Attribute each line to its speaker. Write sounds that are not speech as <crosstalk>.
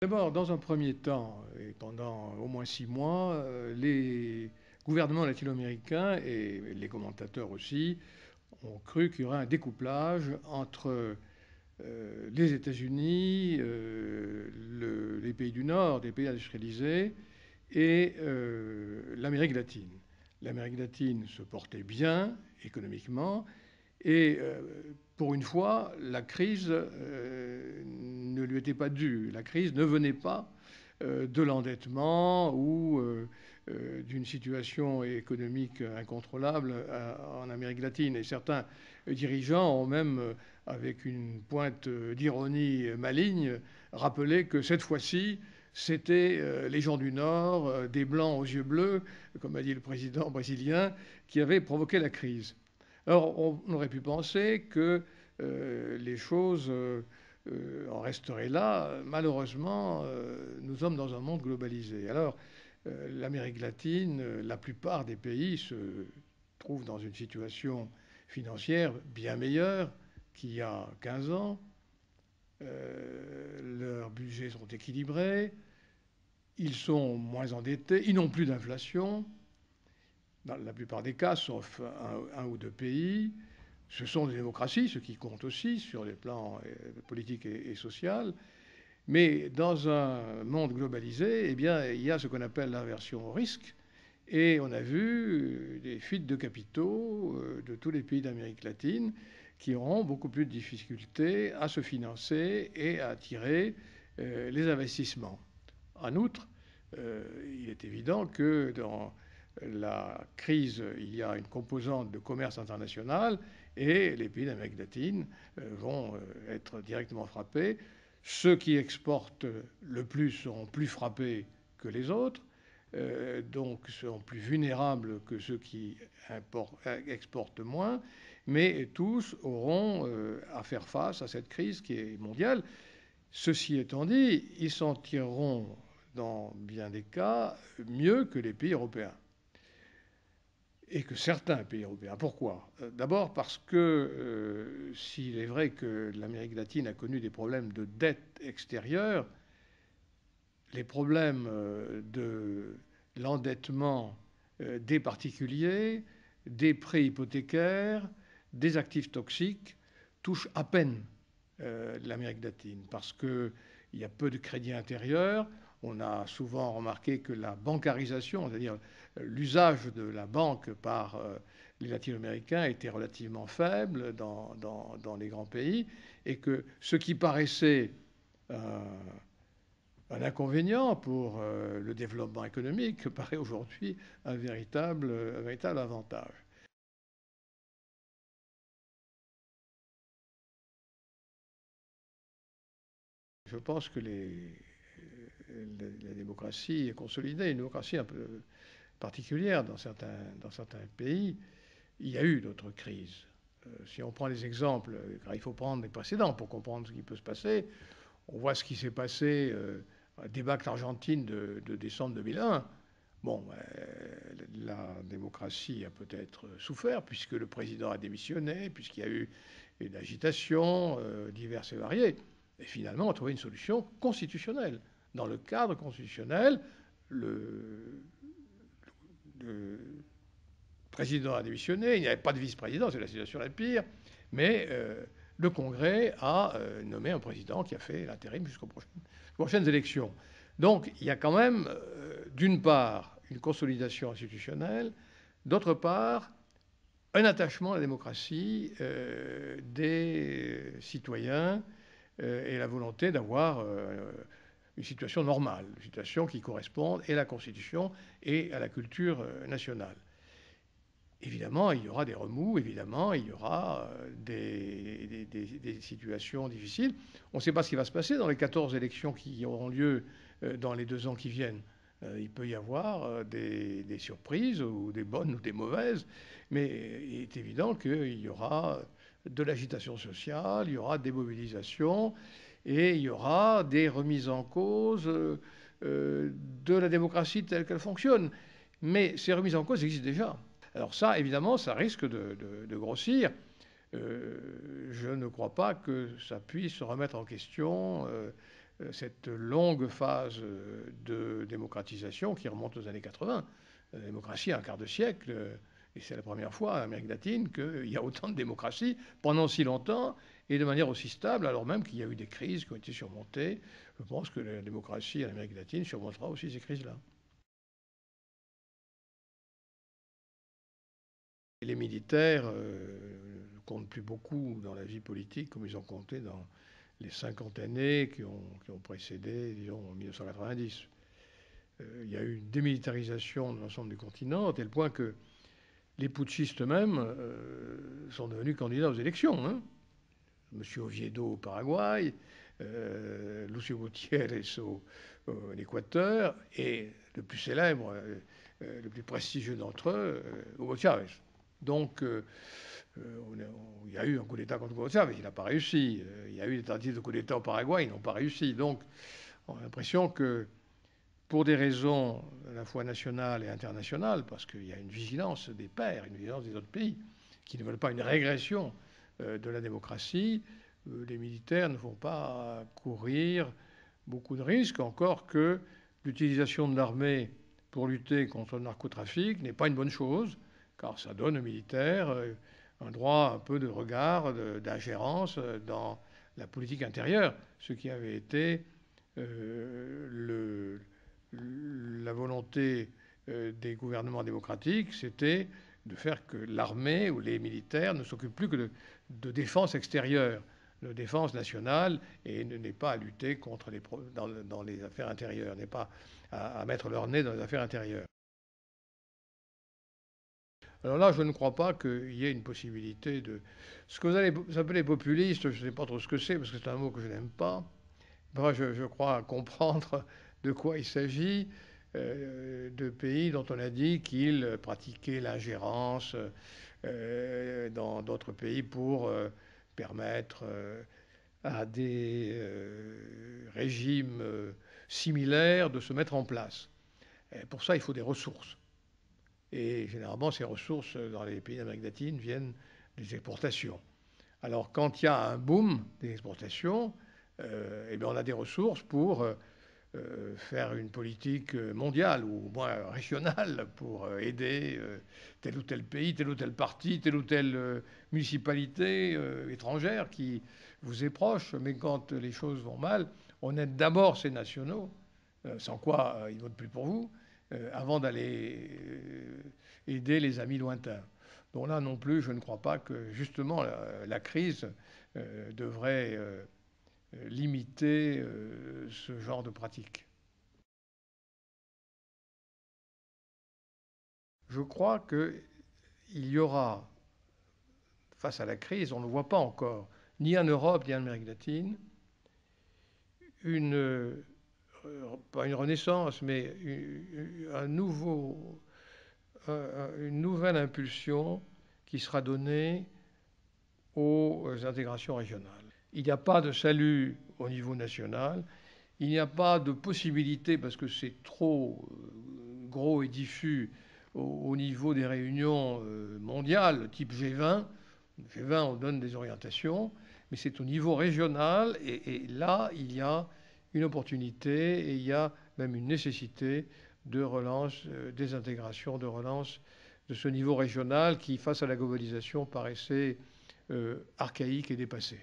Speaker 1: D'abord, dans un premier temps, et pendant au moins six mois, euh, les gouvernements latino-américains et les commentateurs aussi ont cru qu'il y aurait un découplage entre euh, les États-Unis, euh, les pays du Nord, des pays industrialisés, et l'Amérique latine. L'Amérique latine se portait bien économiquement, et pour une fois, la crise lui était pas due. La crise ne venait pas euh, de l'endettement ou euh, euh, d'une situation économique incontrôlable en Amérique latine. Et certains dirigeants ont même, avec une pointe d'ironie maligne, rappelé que cette fois-ci, c'était les gens du Nord, des Blancs aux yeux bleus, comme a dit le président brésilien, qui avaient provoqué la crise. Alors on aurait pu penser que les choses en resterait là. Malheureusement, euh, nous sommes dans un monde globalisé. Alors, euh, l'Amérique latine, la plupart des pays se trouvent dans une situation financière bien meilleure qu'il y a 15 ans. leurs budgets sont équilibrés, ils sont moins endettés, ils n'ont plus d'inflation, dans la plupart des cas, sauf un ou deux pays. Ce sont des démocraties, ce qui compte aussi sur les plans euh, politiques et, social. Mais dans un monde globalisé, eh bien, il y a ce qu'on appelle l'inversion au risque. Et on a vu euh, des fuites de capitaux euh, de tous les pays d'Amérique latine qui auront beaucoup plus de difficultés à se financer et à attirer les investissements. En outre, il est évident que dans la crise, il y a une composante de commerce international et les pays d'Amérique latine euh, vont euh, être directement frappés. Ceux qui exportent le plus seront plus frappés que les autres, euh, donc seront plus vulnérables que ceux qui exportent moins, mais tous auront à faire face à cette crise qui est mondiale. Ceci étant dit, ils s'en tireront dans bien des cas mieux que les pays européens et que certains pays européens. Pourquoi? Euh, D'abord parce que euh, s'il est vrai que l'Amérique latine a connu des problèmes de dette extérieure, les problèmes euh, de l'endettement des particuliers, des prêts hypothécaires, des actifs toxiques touchent à peine l'Amérique latine parce qu'il y a peu de crédits intérieurs. On a souvent remarqué que la bancarisation, c'est-à-dire l'usage de la banque par euh, les latino-américains était relativement faible dans, les grands pays et que ce qui paraissait euh, un inconvénient pour euh, le développement économique <laughs> paraît aujourd'hui un véritable, un véritable avantage. Je pense que les, la, démocratie est consolidée, une démocratie un peu particulière dans certains, pays. Il y a eu d'autres crises. Euh, si on prend les exemples, il faut prendre les précédents pour comprendre ce qui peut se passer. On voit ce qui s'est passé euh, débâcle argentine de, de, décembre 2001. Bon, euh, la démocratie a peut-être souffert puisque le président a démissionné, puisqu'il y a eu une agitation diverses et variées. Et finalement, on a trouvé une solution constitutionnelle. Dans le cadre constitutionnel, le, président a démissionné, il n'y avait pas de vice-président, c'est la situation la pire, mais euh, le Congrès a euh, nommé un président qui a fait l'intérim jusqu'aux prochaines, élections. Donc il y a quand même, euh, d'une part, une consolidation institutionnelle, d'autre part, un attachement à la démocratie des citoyens et la volonté d'avoir une situation normale, une situation qui corresponde et à la Constitution et à la culture euh, nationale. Évidemment, il y aura des remous, évidemment, il y aura euh, des, situations difficiles. On ne sait pas ce qui va se passer dans les 14 élections qui auront lieu euh, dans les deux ans qui viennent. Il peut y avoir des, surprises, ou des bonnes ou des mauvaises, mais il est évident qu'il y aura de l'agitation sociale, il y aura des mobilisations, et il y aura des remises en cause euh, euh, de la démocratie telle qu'elle fonctionne. Mais ces remises en cause existent déjà. Alors ça, évidemment, ça risque de, grossir. Euh, je ne crois pas que ça puisse remettre en question cette longue phase de démocratisation qui remonte aux années 80. La démocratie un quart de siècle, et c'est la première fois en Amérique latine qu'il y a autant de démocratie pendant si longtemps et de manière aussi stable, alors même qu'il y a eu des crises qui ont été surmontées. Je pense que la démocratie en Amérique latine surmontera aussi ces crises-là. Les militaires euh, ne comptent plus beaucoup dans la vie politique comme ils ont compté dans les 50 années qui ont, précédé, disons, 1990. Euh, il y a eu une démilitarisation de l'ensemble du continent, à tel point que les putschistes eux-mêmes euh, sont devenus candidats aux élections. Hein. Monsieur Oviedo au Paraguay, euh, Lucio Gutiérrez au, Équateur, et le plus célèbre, le plus prestigieux d'entre eux, Hugo Chávez. Donc, il y a eu un coup d'État contre Hugo Chávez, il n'a pas réussi. Il y a eu des tentatives de coup d'État au Paraguay, ils n'ont pas réussi. Donc, on a l'impression que pour des raisons à la fois nationales et internationales, parce qu'il y a une vigilance des pairs, une vigilance des autres pays, qui ne veulent pas une régression euh, de la démocratie, euh, les militaires ne vont pas courir beaucoup de risques, encore que l'utilisation de l'armée pour lutter contre le narcotrafic n'est pas une bonne chose, car ça donne aux militaires euh, un droit un peu de regard, d'ingérence dans la politique intérieure, ce qui avait été le, la volonté euh, des gouvernements démocratiques, c'était de faire que l'armée ou les militaires ne s'occupent plus que de, défense extérieure, de défense nationale, et n'est pas à lutter contre les, dans, les affaires intérieures, n'est pas à, mettre leur nez dans les affaires intérieures. Alors là, je ne crois pas qu'il y ait une possibilité de... Ce que vous allez appeler populiste, je ne sais pas trop ce que c'est, parce que c'est un mot que je n'aime pas. Moi, je, crois comprendre de quoi il s'agit de pays dont on a dit qu'ils pratiquaient l'ingérence euh, dans d'autres pays pour euh, permettre à des régimes similaires de se mettre en place. pour ça, il faut des ressources. Et généralement, ces ressources dans les pays d'Amérique latine viennent des exportations. Alors, quand il y a un boom des exportations, eh bien, on a des ressources pour euh, faire une politique mondiale ou au moins régionale pour euh, aider euh, tel ou tel pays, tel ou tel parti, telle ou telle municipalité étrangère qui vous est proche. Mais quand les choses vont mal, on aide d'abord ces nationaux, sans quoi ils votent plus pour vous, avant d'aller aider les amis lointains. Donc là non plus, je ne crois pas que justement la crise devrait euh, limiter euh, ce genre de pratique. Je crois qu'il y aura, face à la crise, on ne le voit pas encore, ni en Europe, ni en Amérique latine, une, euh, pas une renaissance, mais une nouvelle impulsion qui sera donnée aux intégrations régionales. Il n'y a pas de salut au niveau national. Il n'y a pas de possibilité, parce que c'est trop euh, gros et diffus au, niveau des réunions euh, mondiales, type G20. G20, on donne des orientations, mais c'est au niveau régional. Et, là, il y a une opportunité et il y a même une nécessité de relance, euh, des intégrations, de relance de ce niveau régional qui, face à la globalisation, paraissait archaïque et dépassé.